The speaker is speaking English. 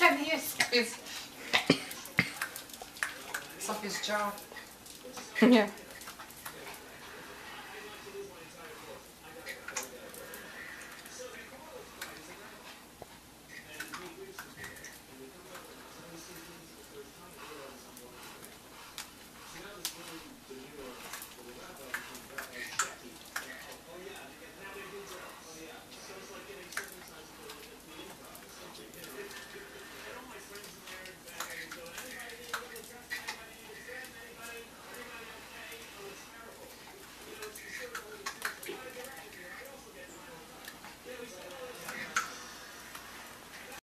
Can you squeeze? Sophie's jaw. Yeah.